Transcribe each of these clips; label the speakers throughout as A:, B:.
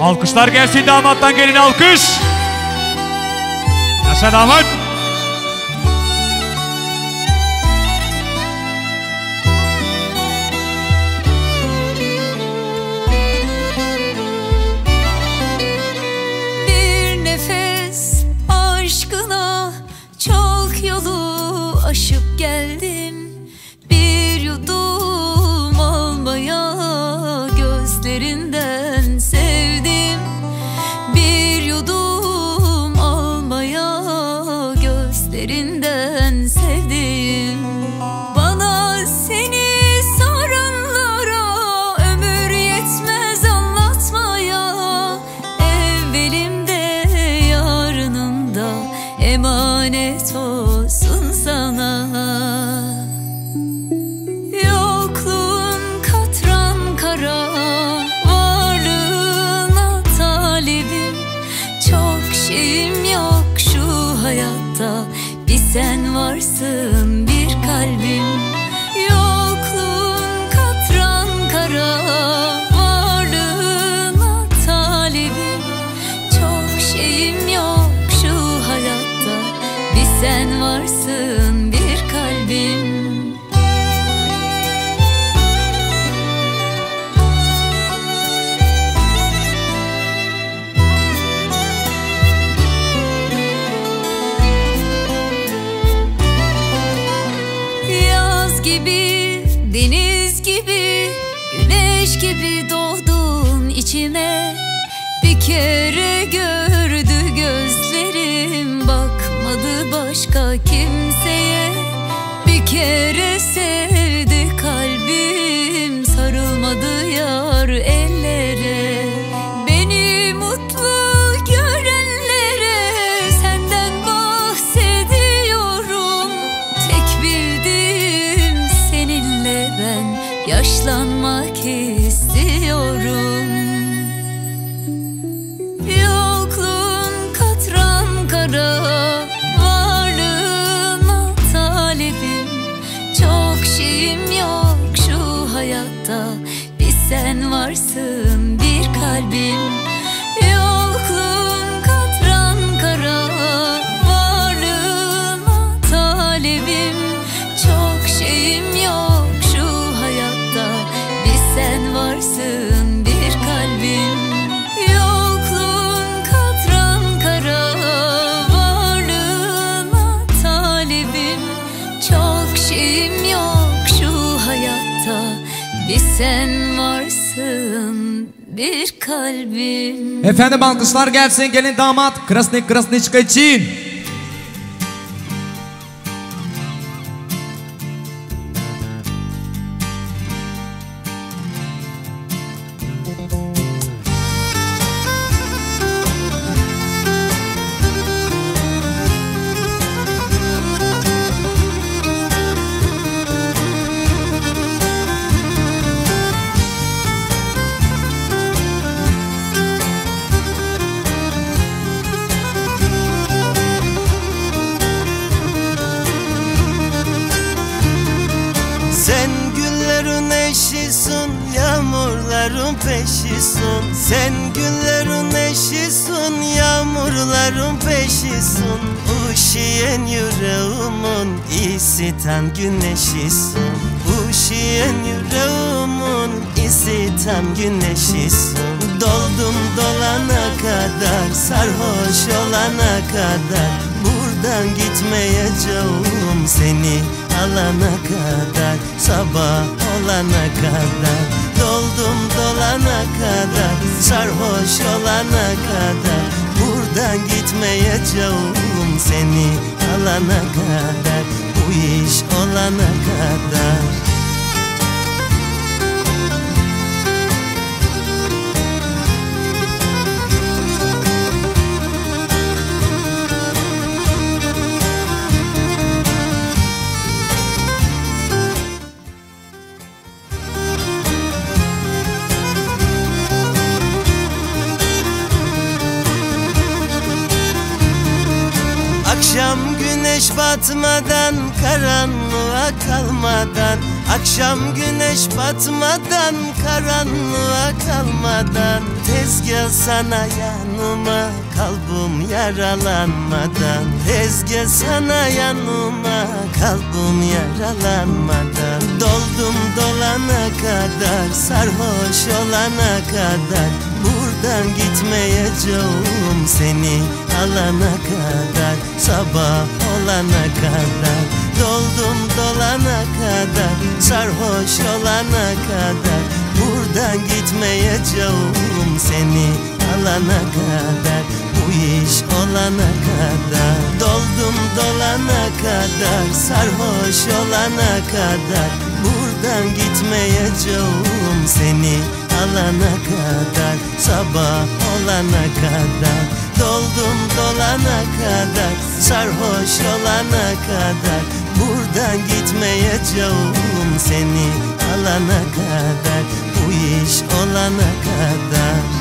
A: Alkışlar gelsin damattan gelin alkış. Yaşa damat.
B: bir kalbim.
C: Efendim alkışlar gelsin. Gelin damat. Krasnik Krasniçka için
D: baba olana kadar Doldum dolana kadar Sarhoş olana kadar Buradan gitmeyeceğim seni alana kadar Bu iş olana kadar. batmadan karanlığa kalmadan
E: Akşam güneş batmadan karanlığa kalmadan Tez gel sana yanıma kalbim yaralanmadan Tez gel sana yanıma kalbim yaralanmadan. Doldum dolana kadar sarhoş olana kadar Buradan gitmeyeceğim seni alana kadar. Sabah olana kadar Doldum dolana kadar Sarhoş olana kadar Buradan gitmeyeceğim seni alana kadar Bu iş olana kadar. Doldum dolana kadar Sarhoş olana kadar Buradan gitmeyeceğim seni alana kadar Sabah olana kadar Doldum dolana kadar Sarhoş olana kadar. Buradan gitmeyeceğim seni alana kadar Bu iş olana kadar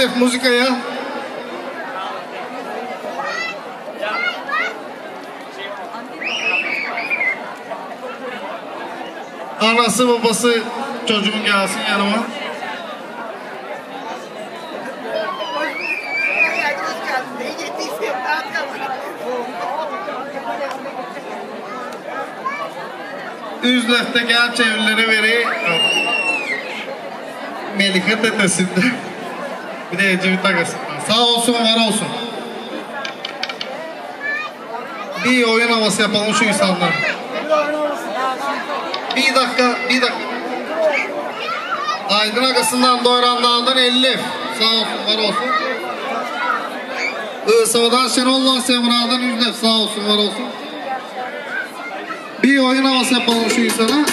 F: Beş lef müzikaya. Anası babası çocuğun gelsin yanıma. Üzlefte gel çevirileri veri. Melike tetesinde. De Ecevit Agası'ndan. Sağ olsun var olsun. Bir oyun havası yapalım şu insanlara. Bir dakika, bir dakika. Aydın Agası'ndan Doyran'dan 50. Sağ olsun, var olsun. Isıva'dan Şenol'dan Semra'dan Üzdef. Sağ olsun, var olsun. Bir oyun havası yapalım şu insana.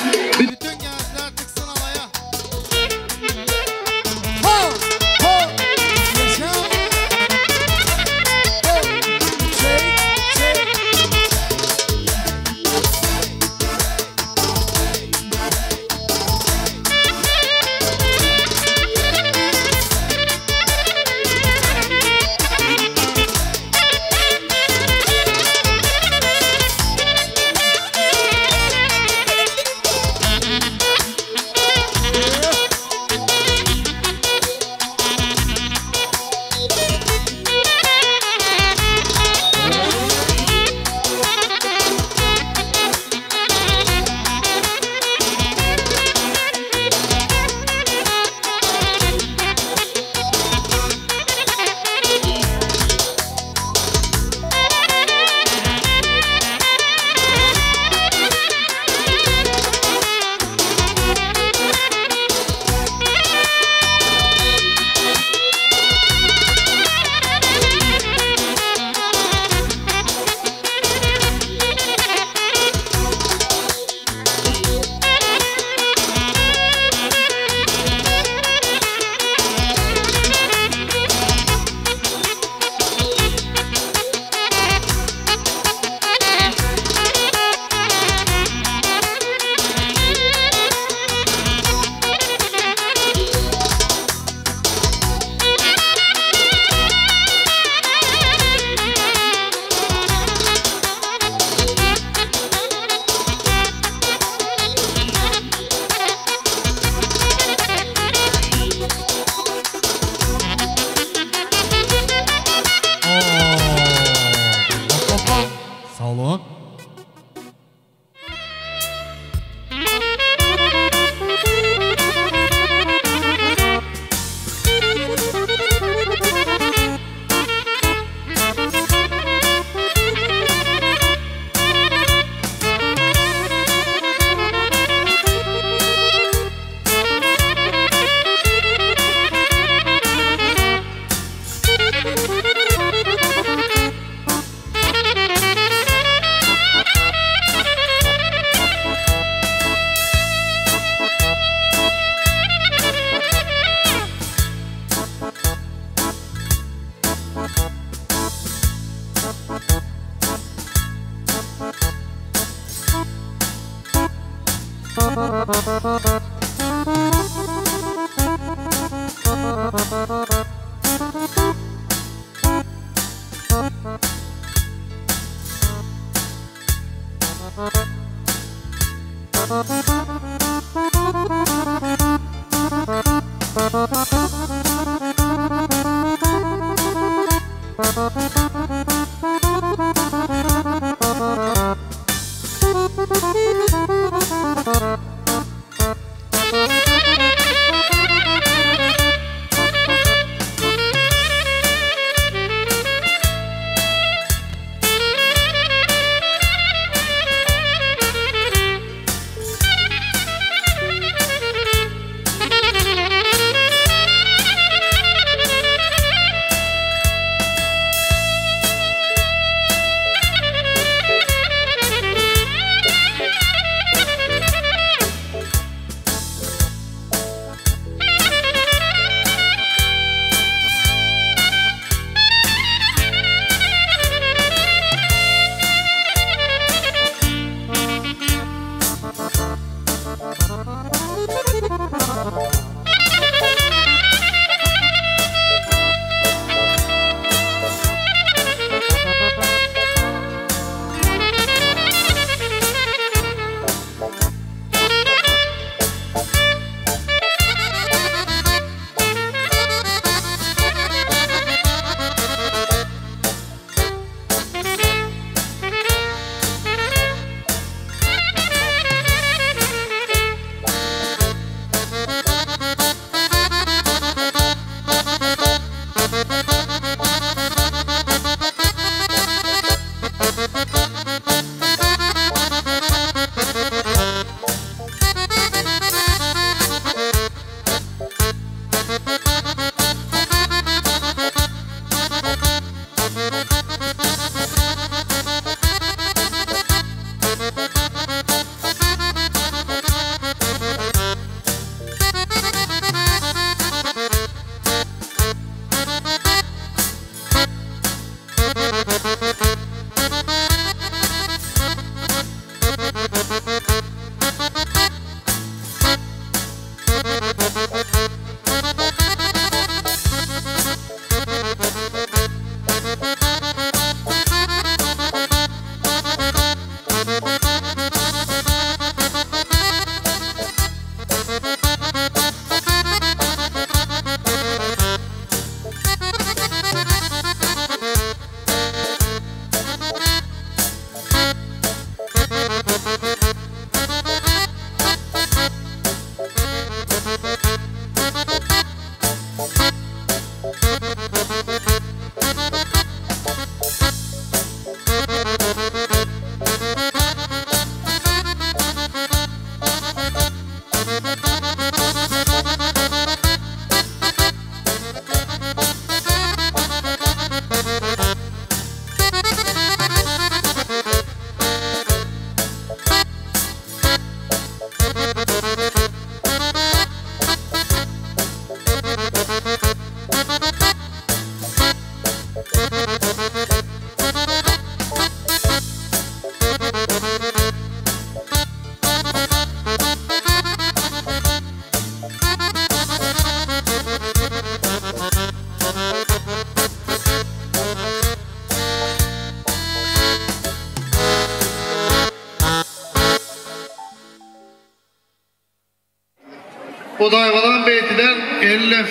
G: Odayvadan beytiden 50 lef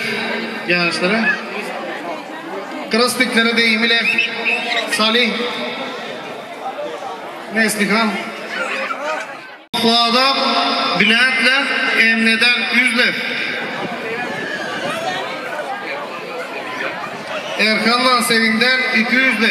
G: gençlere. Kırıstıkları deyimi lef. Salih. Neslihan. Fuada Bülent lef. Emneden 100 lef. Erkan'la Sevin'den 200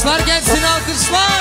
C: Alkışlar gelsin alkışlar.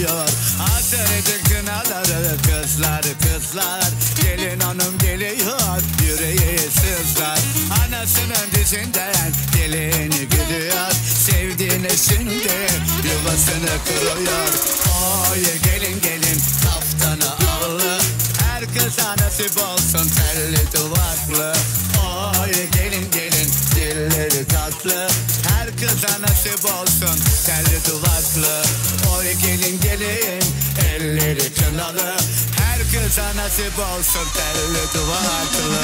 H: yeah. Kıza nasip olsun duvaklı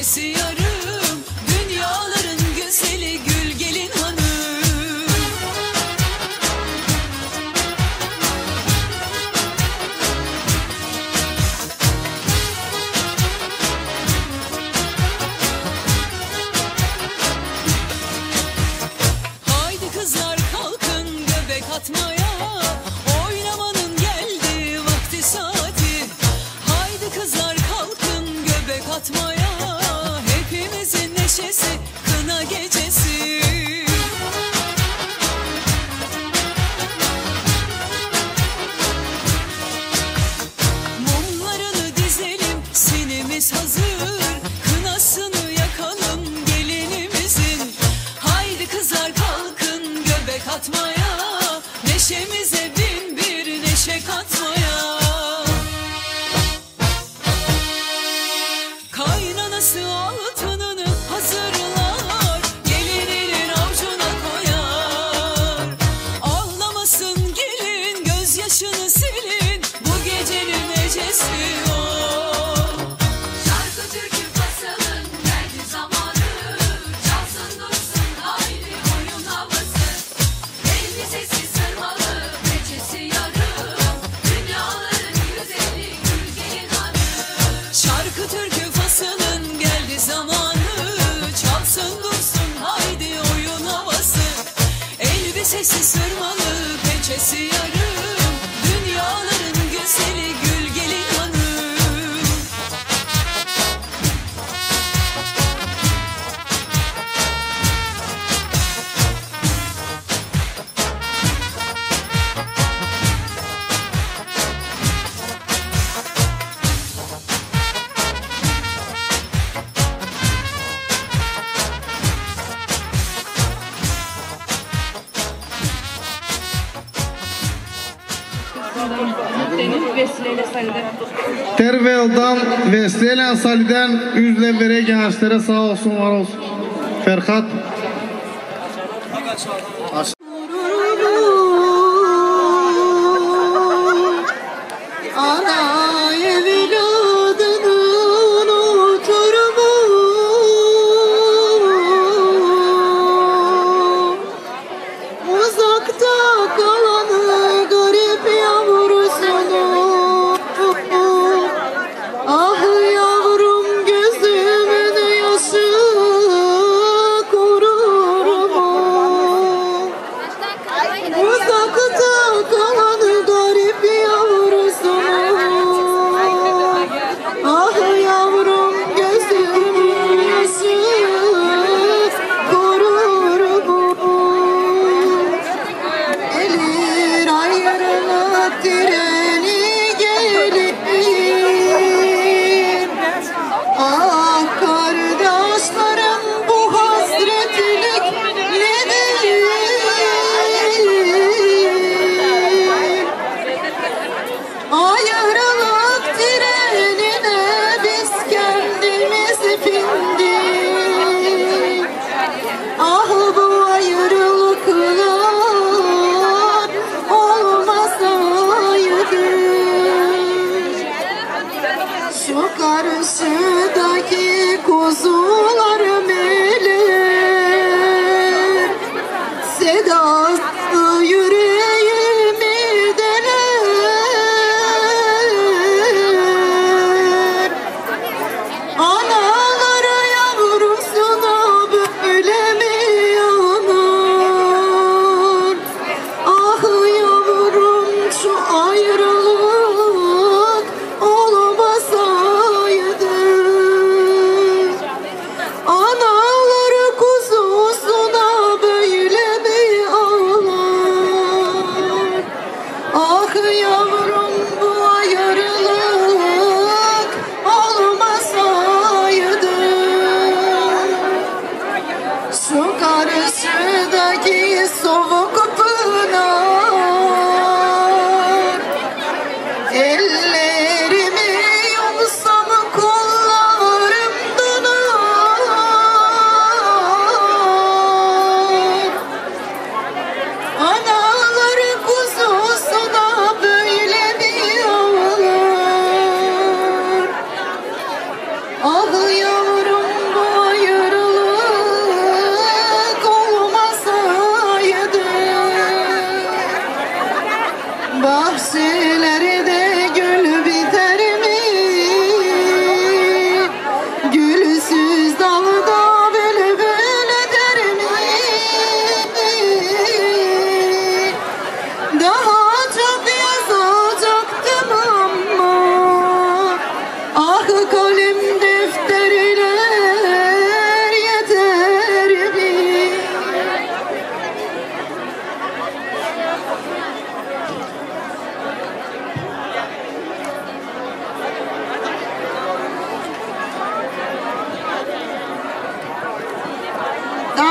I: esiyorum Gelen saliden üzle verek gençlere sağ olsun var olsun. Ferhat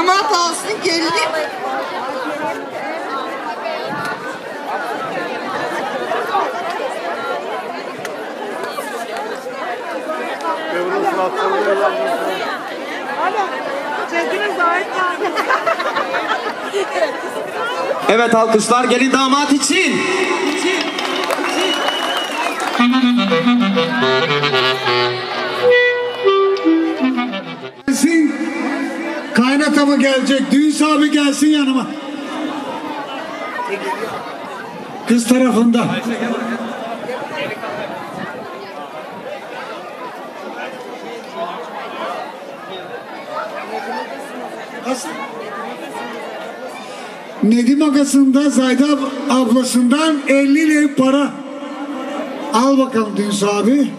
I: Damat alsın geldim.
C: Evet alkışlar gelin damat için.
D: için. için. adamı gelecek. Düğün sahibi gelsin yanıma. Kız tarafında. Nasıl? Nedim Agası'nda Zayda ablasından 50 lira para. Al bakalım Düns abi.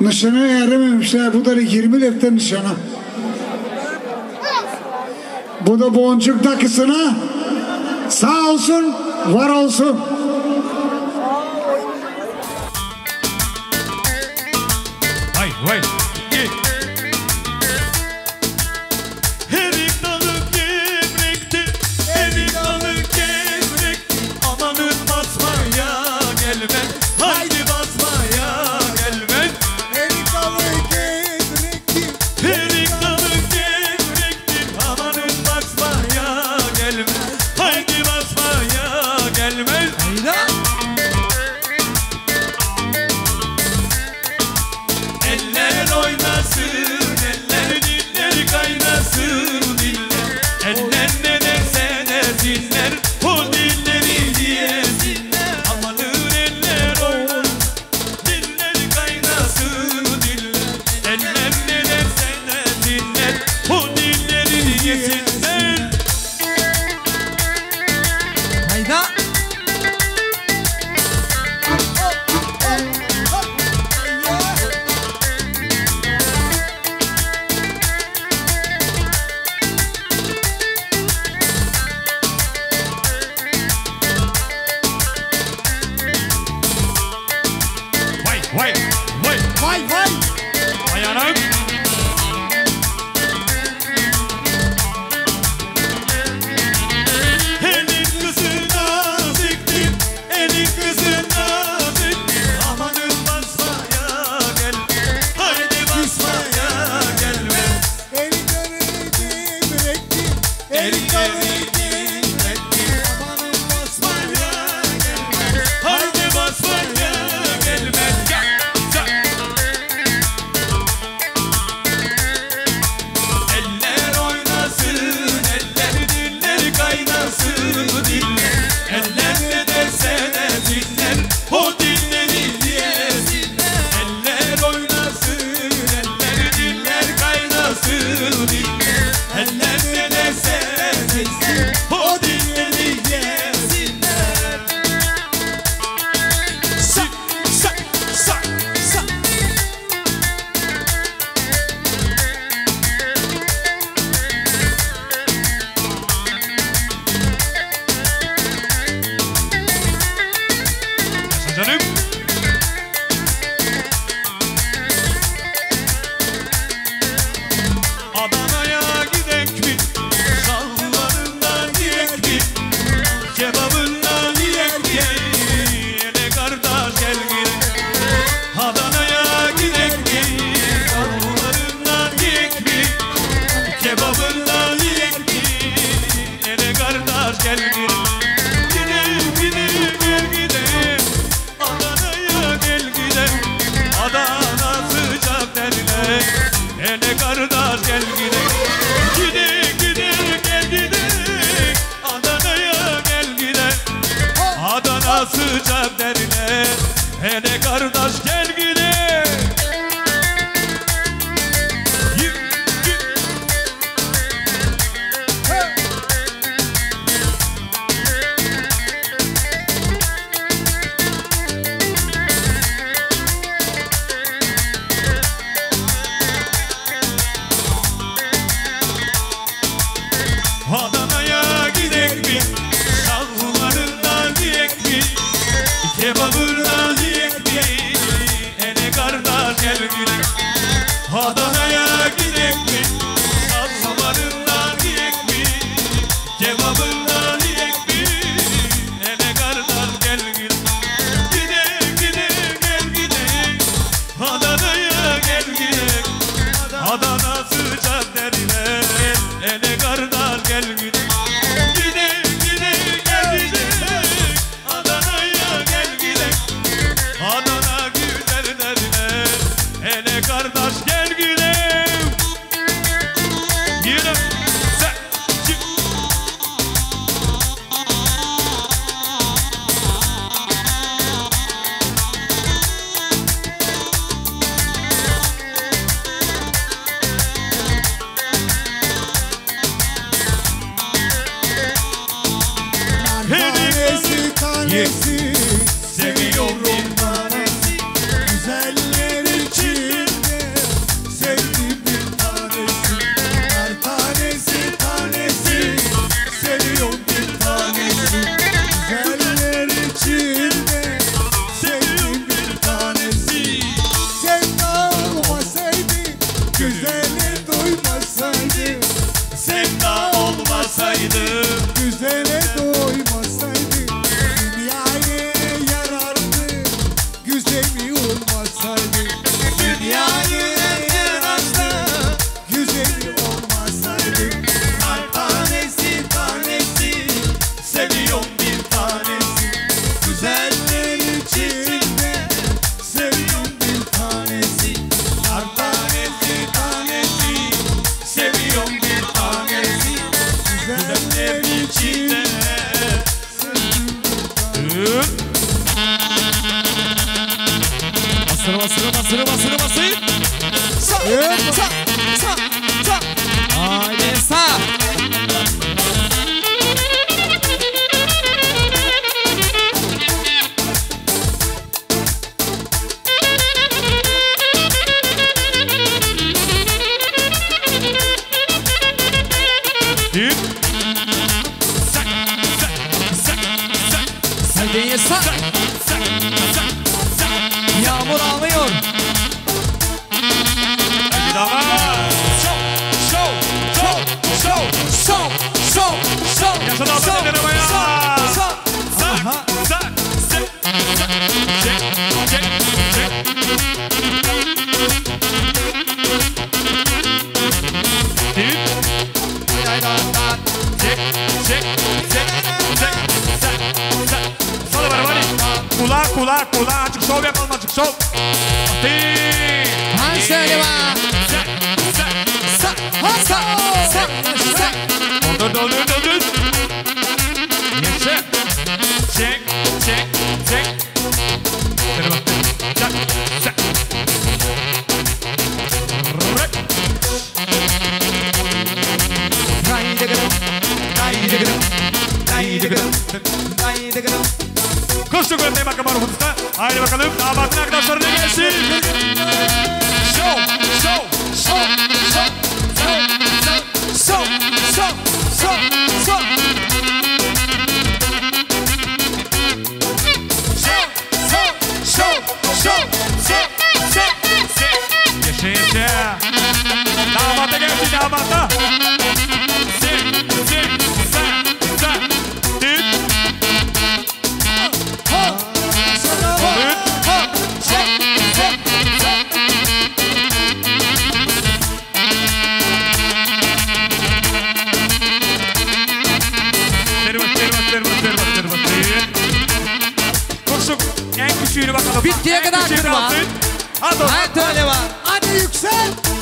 D: Nişana erememişler. Bu da 20 leften nişana. Bu da boncuk takısına sağ olsun, var olsun. Alsın. Hadi.
C: Hadi yüksel Hadi bakalım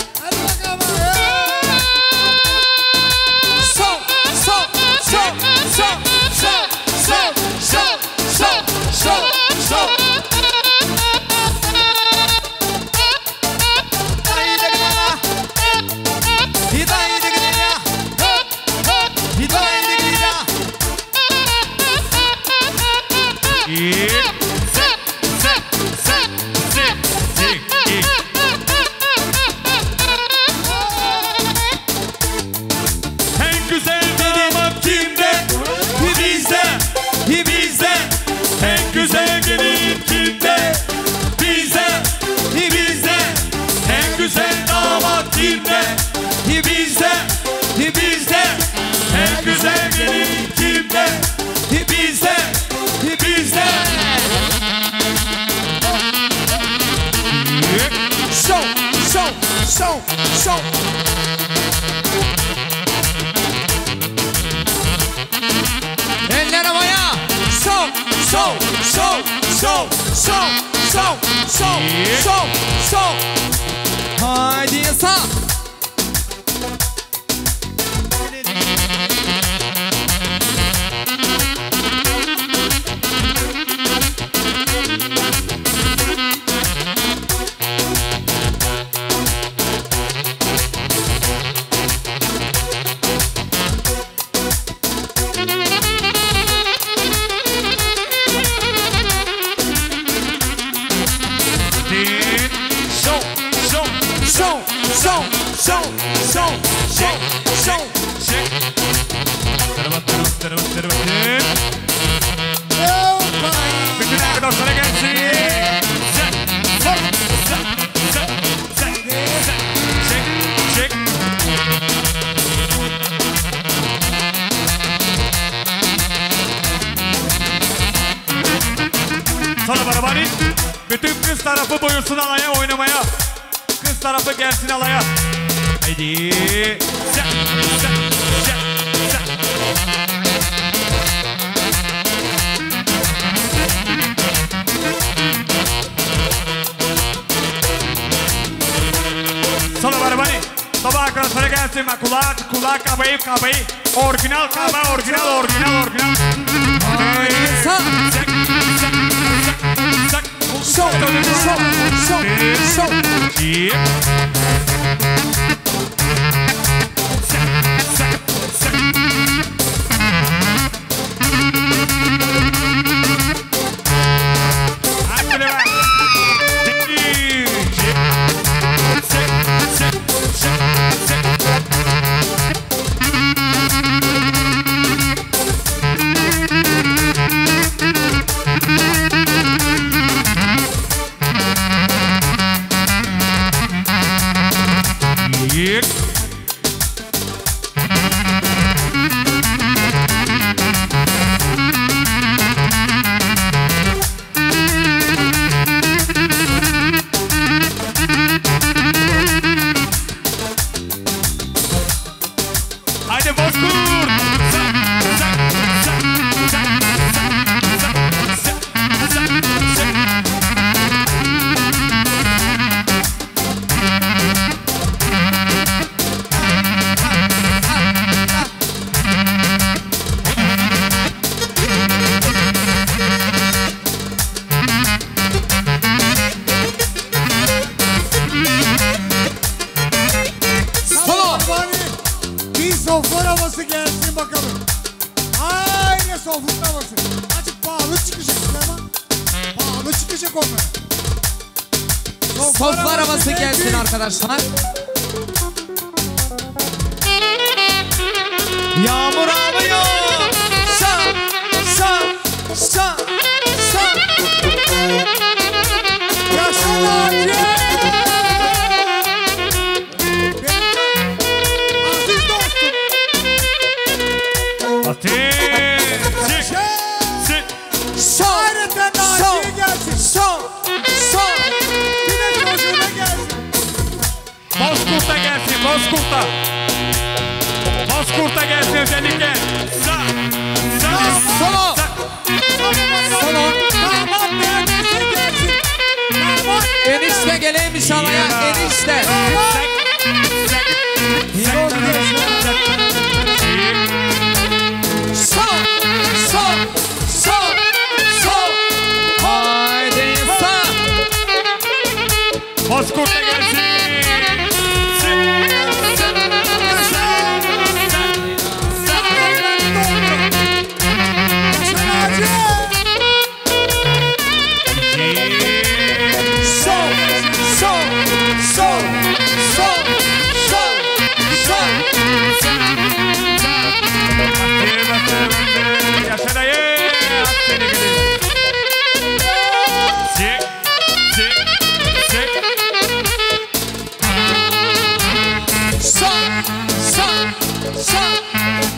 D: Top,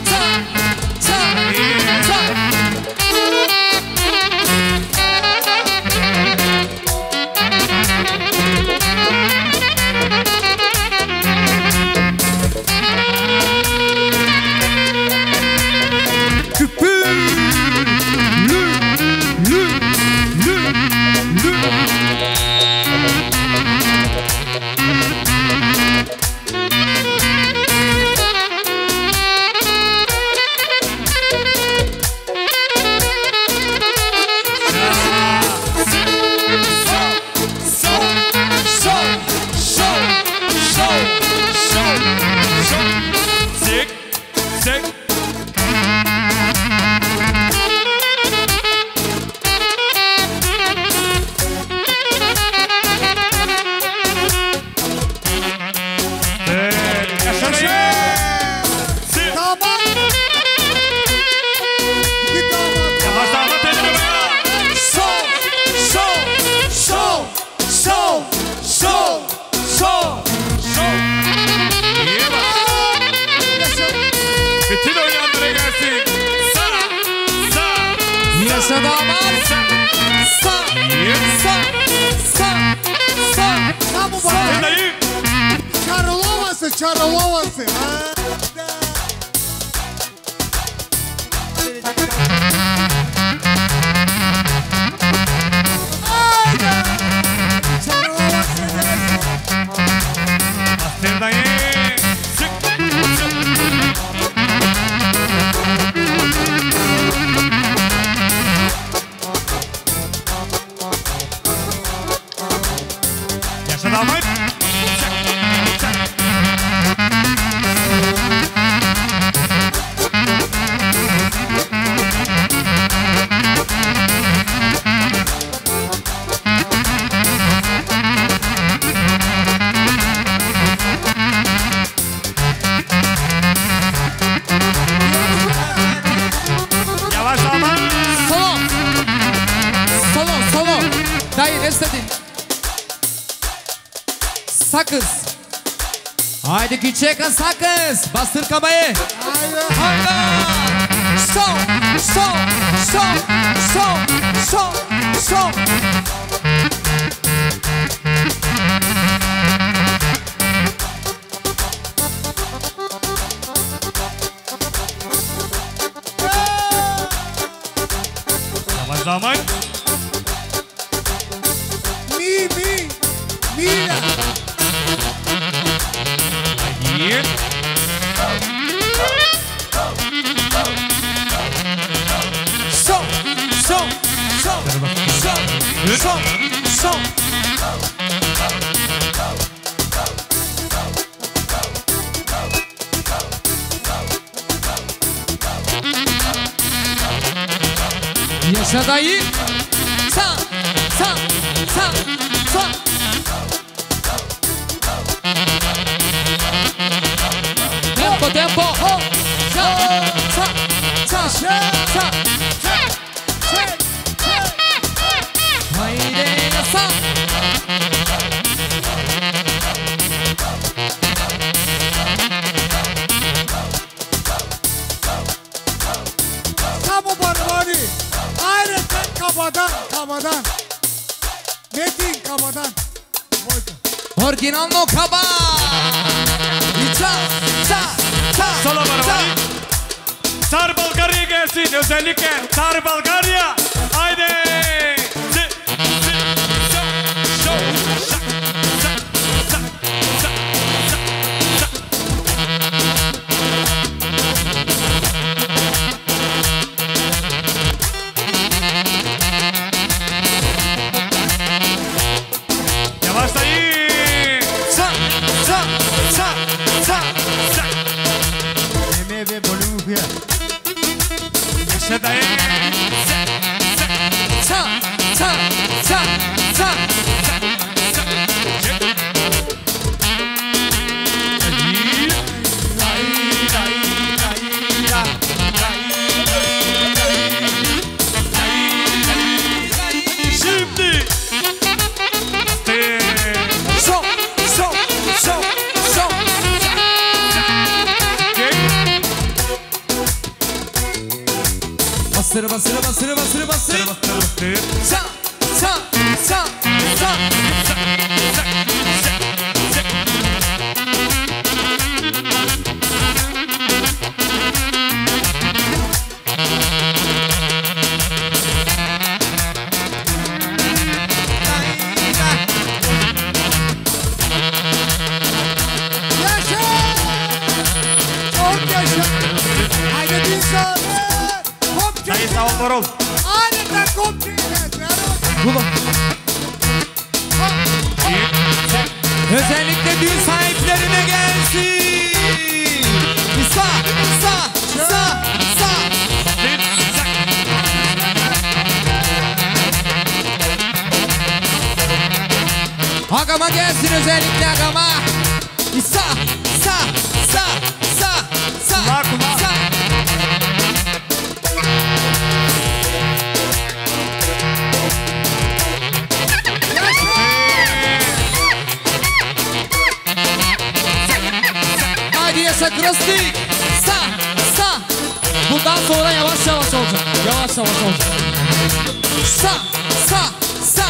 D: top, top. som, som. E
C: essa daí? Sa, sa, sa, sa. Tempo, tempo, oh, sa, sa, sa, sa, sa.
J: kabadan. Original
C: no kaba. İça, sa, sa, Solo
D: barbarik. Sar Bulgarya gelsin özellikle. Sar Bulgarya. Haydi. assim,
C: sa, sa. Mudar a sua yavaş yavaş olacak. Yavaş yavaş olacak. Sa, sa, sa,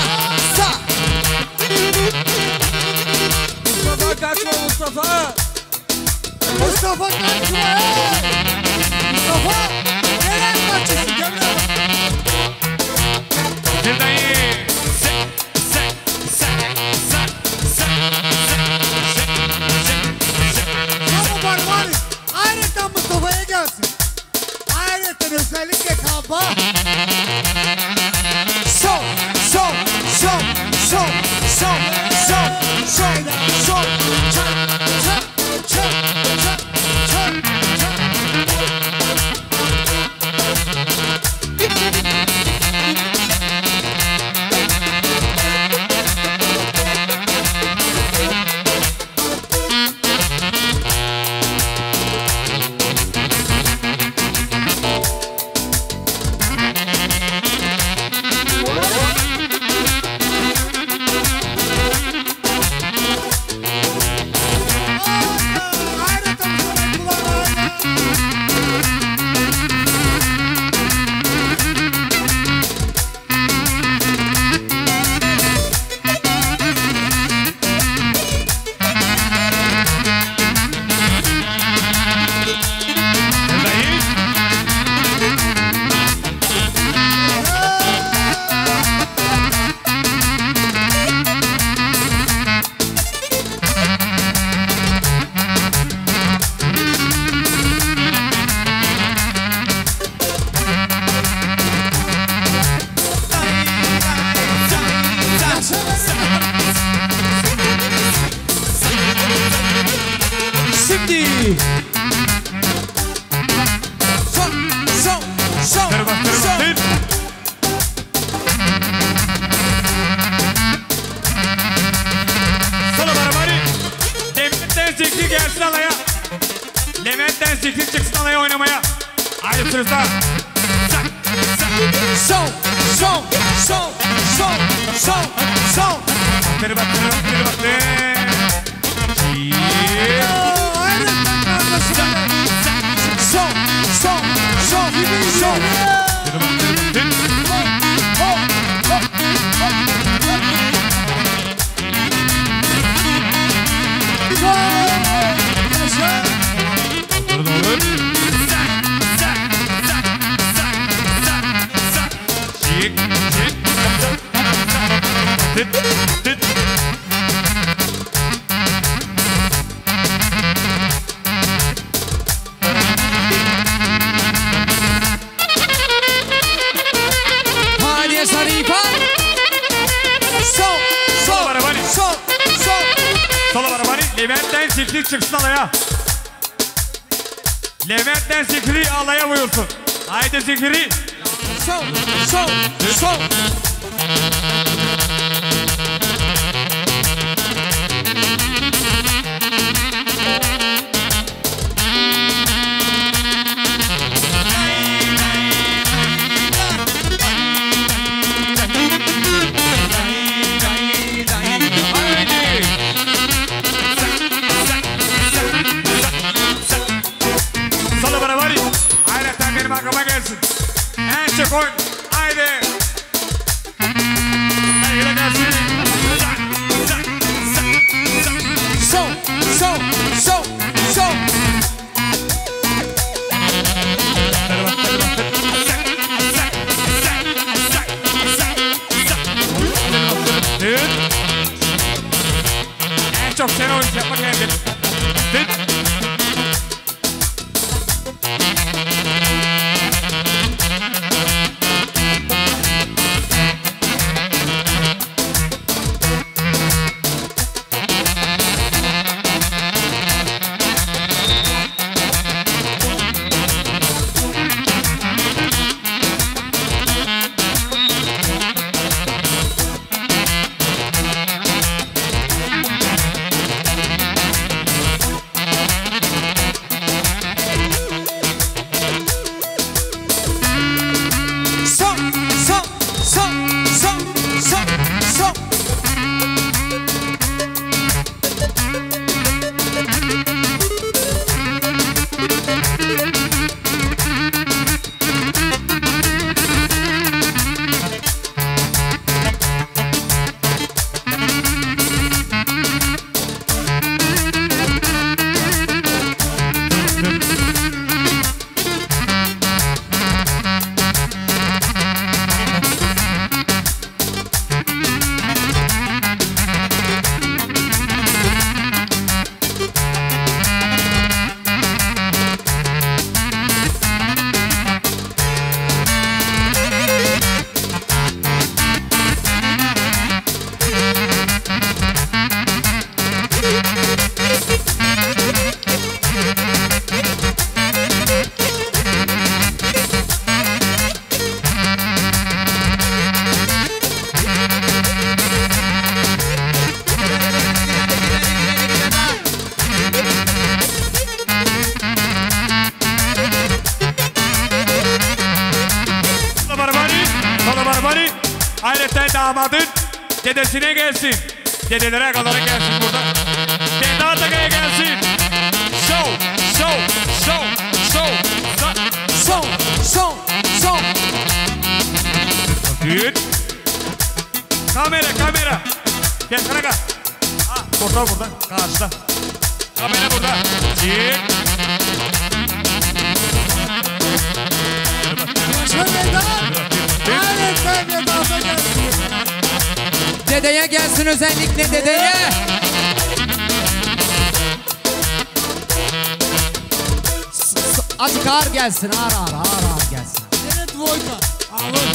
C: sa. Mustafa kaçma Mustafa.
J: Mustafa kaçma. Mustafa nereye kaçıyorsun?
D: Gel buraya. daí Levent'ten sikri çıksın alaya. Levent'ten sikri alaya buyursun. Haydi sikri. Sol, sol, sol, dedesine gelsin. Dedelere kadar gelsin burada. Dede Atagay'a gelsin. Show, show, show, show.
C: Son, son, son.
D: Düğün. Kamera, kamera. Gel gel. Ah, burada. Karşıda. Kamera burada. Düğün.
J: Şöyle Hayır sen Vedat'a gelsin.
C: Dedeye gelsin özellikle dedeye. Azıcık ağır gelsin ağır ağır ağır ağır gelsin.
J: Evet Vojka. Alın.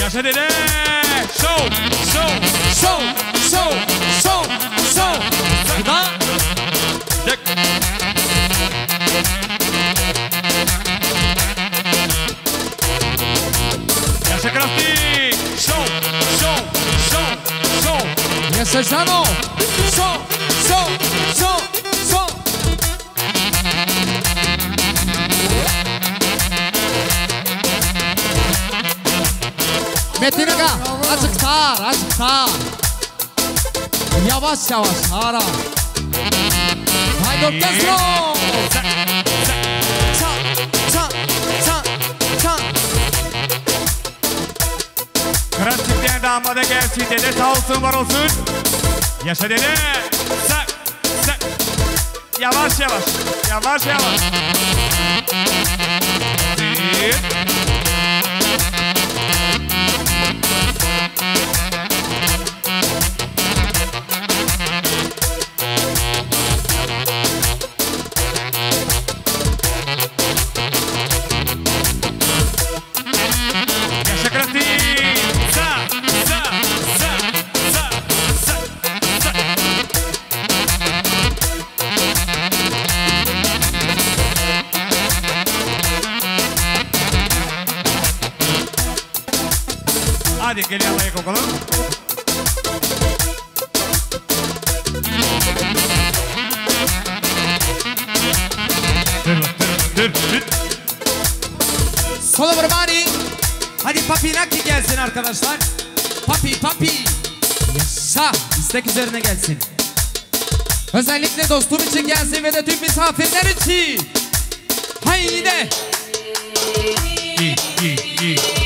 D: Yaşa dede. Show, show,
C: show,
D: Dek. Yaşa Kraftik. Show, show, show, show.
C: Yaşa Jano. Show, show, show, show. Metin Aga, azıcık sağır, azıcık sağır. Yavaş yavaş, ağır çak, çak.
D: Kraftik'ten damada gelsin dede sağ olsun var olsun. Yaşa dede. Sak, sak. Yavaş yavaş. Yavaş yavaş. Bir. Yaşa.
C: İstek üzerine gelsin. Özellikle dostum için gelsin ve de tüm misafirler için. Haydi.
D: İyi.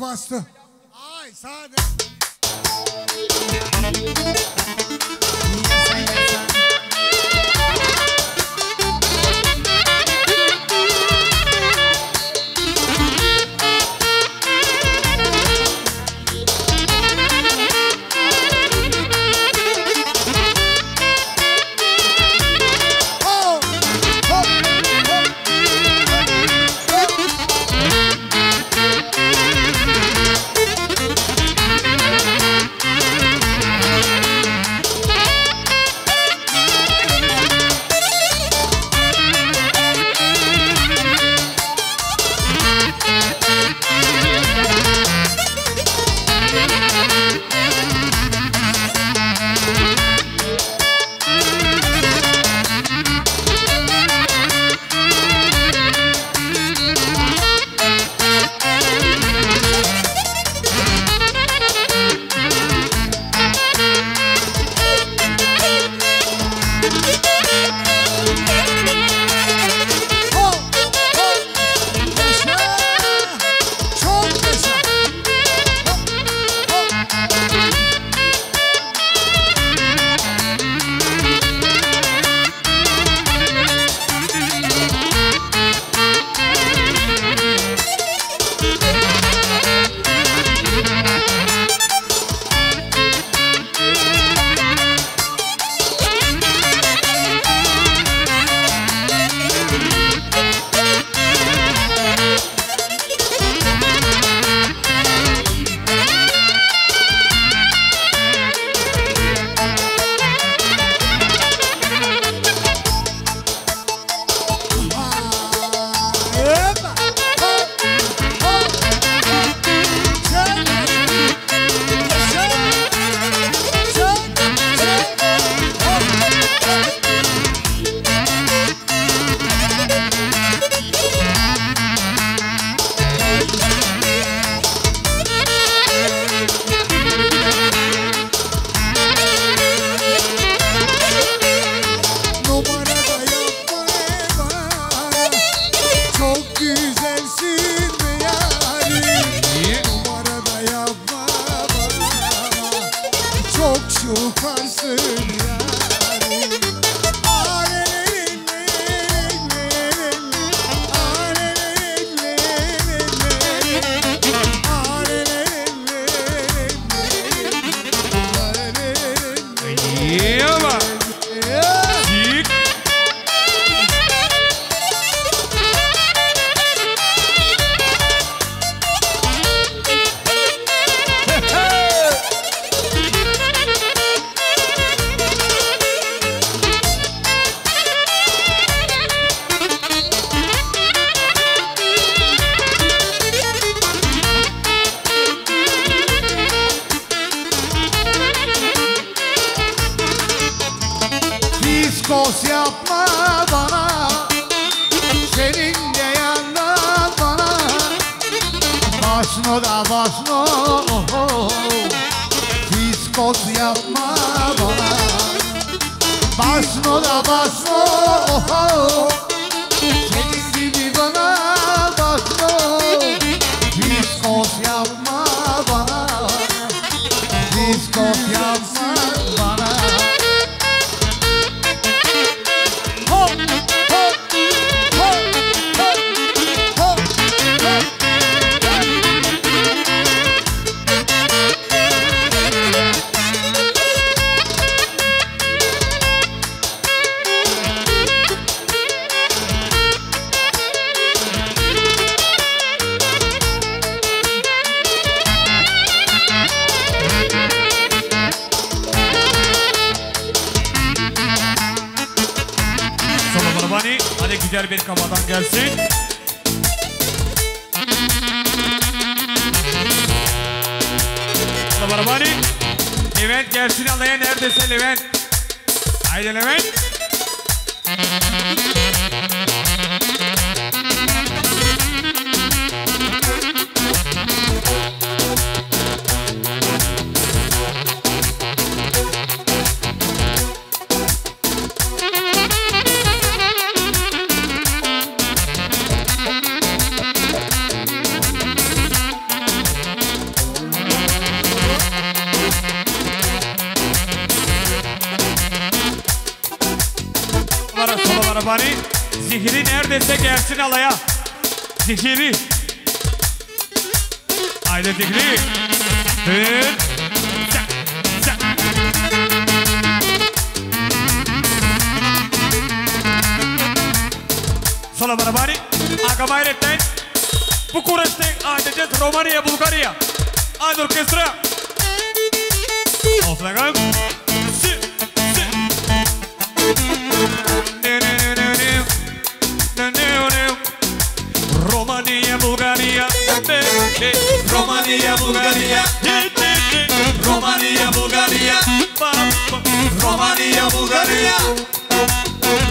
J: Bastı. Ay sade. şu karsın
D: Solo Barabari, acá va a ir București, Adeget, România, Bulgaria. Azi orchestra. O plecăm. Si, si. România, Bulgaria. România, Bulgaria. România, Bulgaria. România, Bulgaria.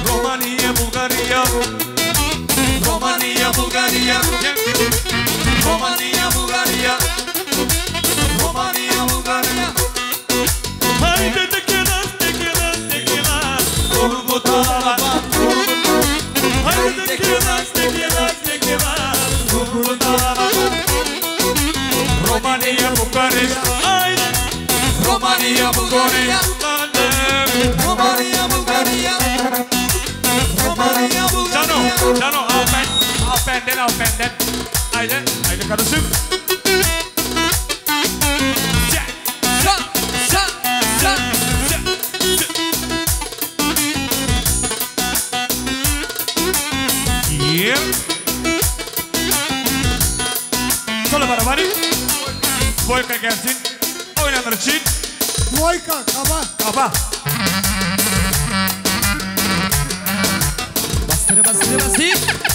D: România, Bulgaria. România, Bulgaria. România, Bulgaria. România, Bulgaria. Haide te chelas, te chelas, te chelas Următor albastru Haide Hai chelas, te chelas, te chelas Următor albastru România, Bulgaria Haide România, Bulgaria România, Bulgaria România, Bulgaria România, Bulgaria România, Bulgaria benden, al benden. Haydi, haydi
C: sa.
D: Yeah. Sola barabari. Boyka gelsin. Oynanır için.
J: Dvoyka kaba.
D: Kaba.
C: Bastırı bastırı bastır.